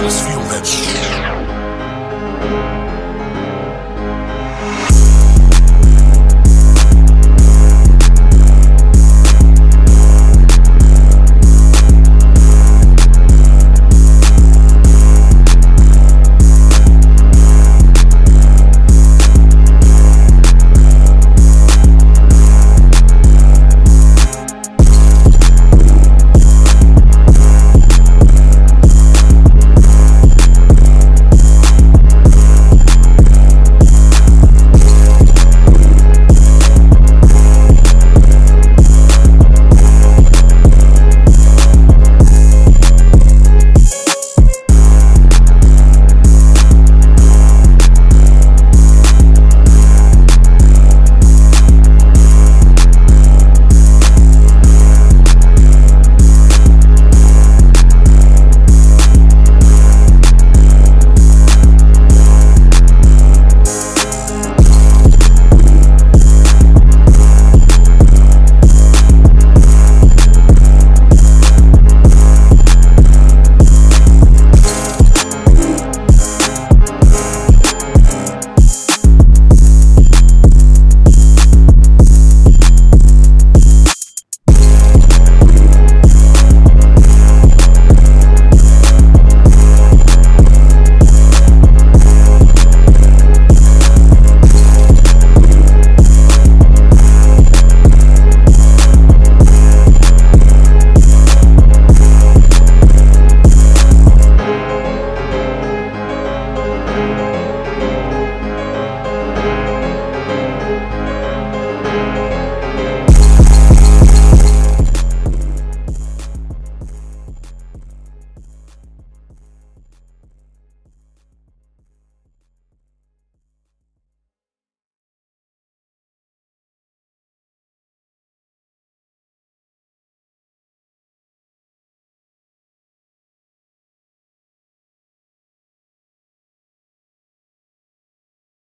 Just feel that